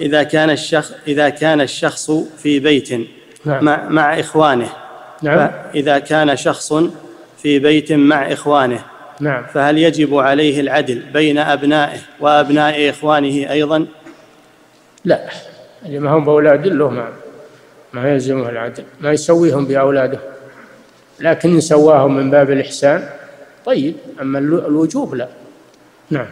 إذا كان الشخص إذا كان الشخص في بيت نعم. مع, مع إخوانه. نعم. إذا كان شخص في بيت مع إخوانه. نعم. فهل يجب عليه العدل بين أبنائه وأبناء إخوانه أيضا؟ لا. اللي ما هم بأولاد له ما ما يلزمه العدل. ما يسويهم بأولاده. لكن إن سواهم من باب الإحسان طيب. أما الوجوب لا. نعم.